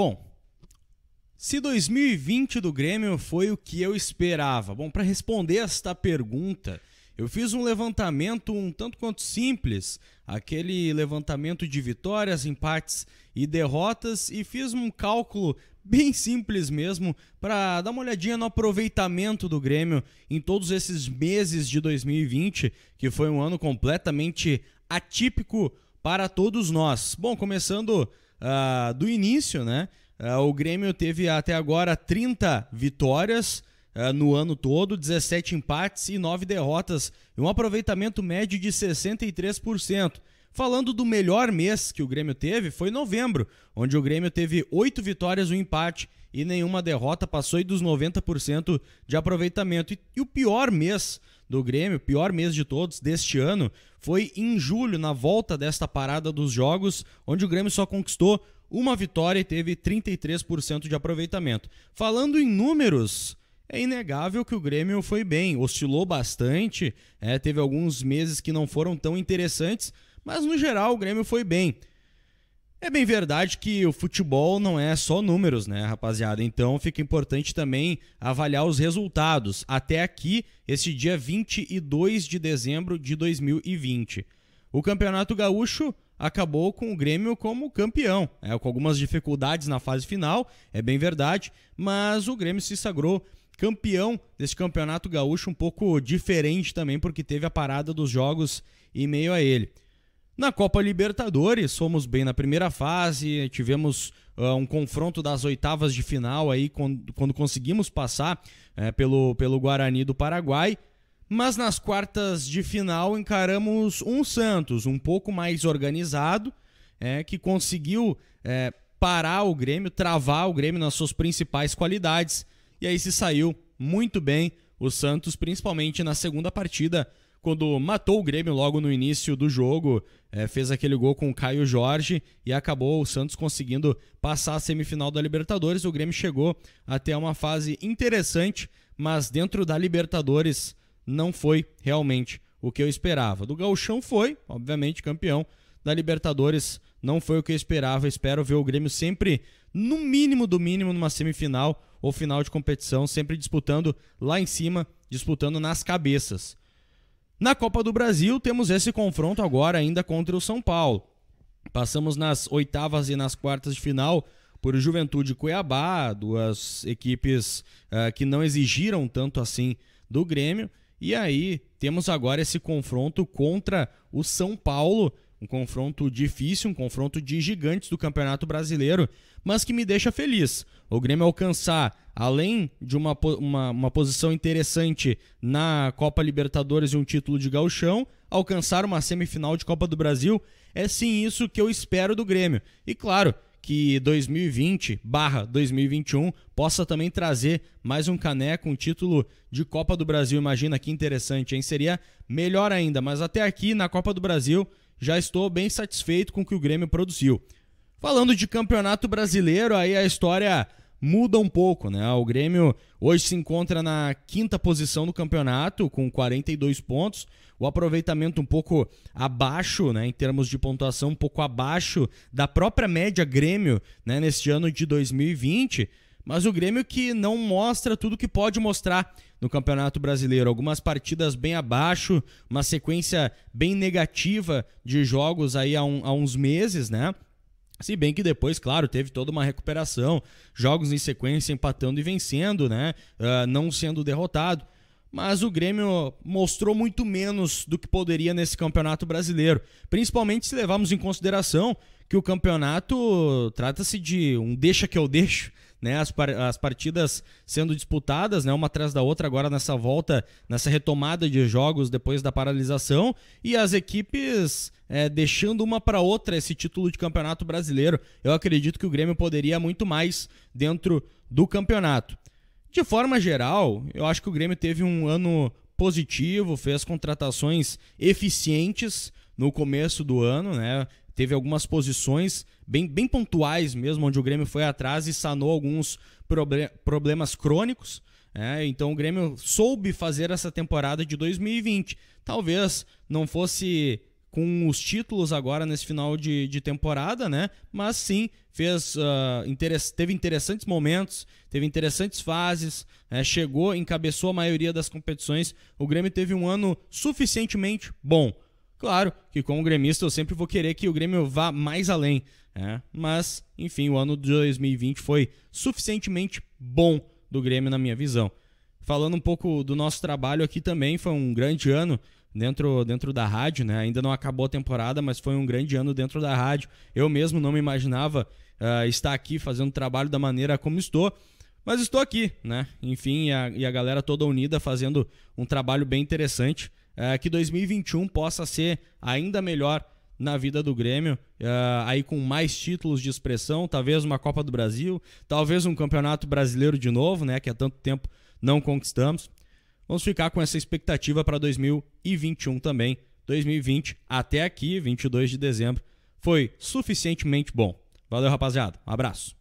Bom, se 2020 do Grêmio foi o que eu esperava? Bom, para responder esta pergunta, eu fiz um levantamento um tanto quanto simples, aquele levantamento de vitórias, empates e derrotas, e fiz um cálculo bem simples mesmo para dar uma olhadinha no aproveitamento do Grêmio em todos esses meses de 2020, que foi um ano completamente atípico para todos nós. Bom, começando uh, do início, né? Uh, o Grêmio teve até agora 30 vitórias uh, no ano todo, 17 empates e 9 derrotas, um aproveitamento médio de 63%. Falando do melhor mês que o Grêmio teve, foi novembro, onde o Grêmio teve 8 vitórias, um empate e nenhuma derrota, passou dos 90% de aproveitamento. E, e o pior mês do Grêmio, pior mês de todos deste ano, foi em julho, na volta desta parada dos jogos, onde o Grêmio só conquistou uma vitória e teve 33% de aproveitamento. Falando em números, é inegável que o Grêmio foi bem, oscilou bastante, é, teve alguns meses que não foram tão interessantes, mas no geral o Grêmio foi bem. É bem verdade que o futebol não é só números, né, rapaziada? Então fica importante também avaliar os resultados. Até aqui, esse dia 22 de dezembro de 2020. O Campeonato Gaúcho acabou com o Grêmio como campeão, é, com algumas dificuldades na fase final, é bem verdade, mas o Grêmio se sagrou campeão desse Campeonato Gaúcho, um pouco diferente também, porque teve a parada dos jogos em meio a ele. Na Copa Libertadores, fomos bem na primeira fase, tivemos uh, um confronto das oitavas de final aí quando, quando conseguimos passar uh, pelo, pelo Guarani do Paraguai. Mas nas quartas de final encaramos um Santos um pouco mais organizado, é, que conseguiu é, parar o Grêmio, travar o Grêmio nas suas principais qualidades. E aí se saiu muito bem o Santos, principalmente na segunda partida, quando matou o Grêmio logo no início do jogo, é, fez aquele gol com o Caio Jorge e acabou o Santos conseguindo passar a semifinal da Libertadores. O Grêmio chegou até uma fase interessante, mas dentro da Libertadores não foi realmente o que eu esperava. Do Gauchão foi, obviamente, campeão. Da Libertadores não foi o que eu esperava. Espero ver o Grêmio sempre, no mínimo do mínimo, numa semifinal ou final de competição, sempre disputando lá em cima, disputando nas cabeças. Na Copa do Brasil, temos esse confronto agora ainda contra o São Paulo. Passamos nas oitavas e nas quartas de final por Juventude Cuiabá, duas equipes uh, que não exigiram tanto assim do Grêmio. E aí temos agora esse confronto contra o São Paulo, um confronto difícil, um confronto de gigantes do Campeonato Brasileiro, mas que me deixa feliz. O Grêmio alcançar, além de uma, uma, uma posição interessante na Copa Libertadores e um título de gauchão, alcançar uma semifinal de Copa do Brasil, é sim isso que eu espero do Grêmio. E claro, que 2020 barra 2021 possa também trazer mais um caneco, um título de Copa do Brasil. Imagina que interessante, hein? Seria melhor ainda, mas até aqui na Copa do Brasil já estou bem satisfeito com o que o Grêmio produziu. Falando de campeonato brasileiro, aí a história muda um pouco, né? O Grêmio hoje se encontra na quinta posição do campeonato, com 42 pontos. O aproveitamento um pouco abaixo, né? Em termos de pontuação, um pouco abaixo da própria média Grêmio, né? Neste ano de 2020. Mas o Grêmio que não mostra tudo que pode mostrar no Campeonato Brasileiro. Algumas partidas bem abaixo, uma sequência bem negativa de jogos aí há, um, há uns meses, né? Se bem que depois, claro, teve toda uma recuperação, jogos em sequência empatando e vencendo, né? Uh, não sendo derrotado. Mas o Grêmio mostrou muito menos do que poderia nesse campeonato brasileiro. Principalmente se levarmos em consideração que o campeonato trata-se de um deixa que eu deixo né, as, par as partidas sendo disputadas, né, uma atrás da outra agora nessa volta, nessa retomada de jogos depois da paralisação e as equipes é, deixando uma para outra esse título de campeonato brasileiro. Eu acredito que o Grêmio poderia muito mais dentro do campeonato. De forma geral, eu acho que o Grêmio teve um ano positivo, fez contratações eficientes no começo do ano, né? Teve algumas posições bem, bem pontuais mesmo, onde o Grêmio foi atrás e sanou alguns proble problemas crônicos. É, então o Grêmio soube fazer essa temporada de 2020. Talvez não fosse com os títulos agora nesse final de, de temporada, né? Mas sim, fez uh, interess teve interessantes momentos, teve interessantes fases, é, chegou, encabeçou a maioria das competições. O Grêmio teve um ano suficientemente bom. Claro que como gremista eu sempre vou querer que o Grêmio vá mais além, é, mas enfim, o ano de 2020 foi suficientemente bom do Grêmio na minha visão. Falando um pouco do nosso trabalho aqui também, foi um grande ano dentro, dentro da rádio, né? Ainda não acabou a temporada, mas foi um grande ano dentro da rádio. Eu mesmo não me imaginava uh, estar aqui fazendo trabalho da maneira como estou, mas estou aqui, né? Enfim, e a, e a galera toda unida fazendo um trabalho bem interessante. Uh, que 2021 possa ser ainda melhor na vida do Grêmio, uh, aí com mais títulos de expressão, talvez uma Copa do Brasil, talvez um Campeonato Brasileiro de novo, né? Que há tanto tempo não conquistamos. Vamos ficar com essa expectativa para 2021 também. 2020 até aqui, 22 de dezembro, foi suficientemente bom. Valeu, rapaziada. Um abraço.